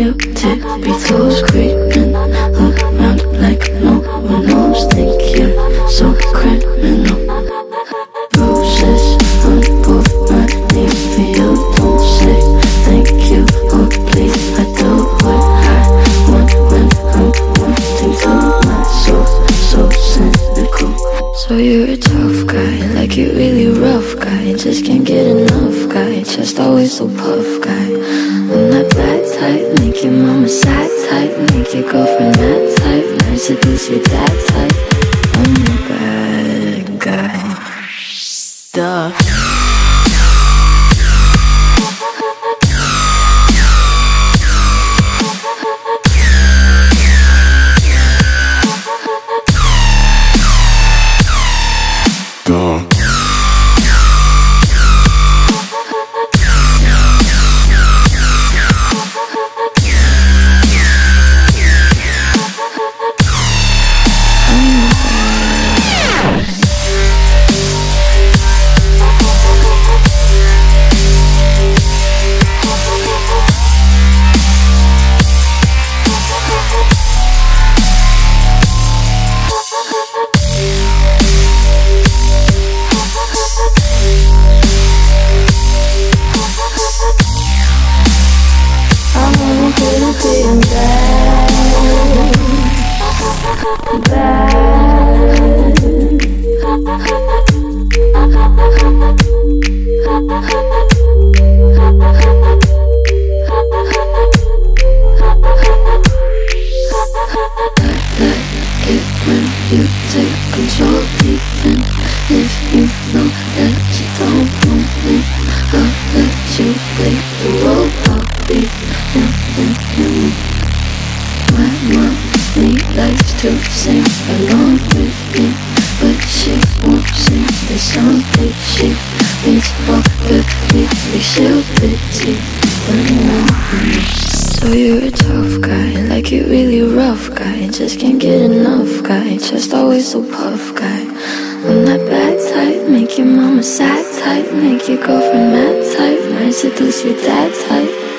your tippy toes, creeping around like no one knows. Think So you're a tough guy, like you really rough guy. Just can't get enough guy, just always so puff guy. I'm that bad type, make your mama sad type, make your girlfriend mad type, might seduce your dad type. I'm the bad guy. Duh. That you don't want me. I'll let you play the role. I'll be in, in, in. My mom me likes to sing along with me, but she won't sing the song that she all the really she'll pity. So you're a tough guy, like you really rough guy. Just can't get enough guy, just always so puff guy. I'm that bad make your mama sad type, make your girlfriend mad type, might seduce your dad type.